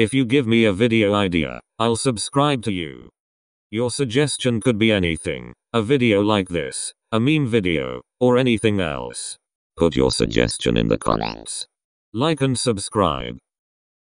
If you give me a video idea, I'll subscribe to you. Your suggestion could be anything. A video like this, a meme video, or anything else. Put your suggestion in the comments. Like and subscribe.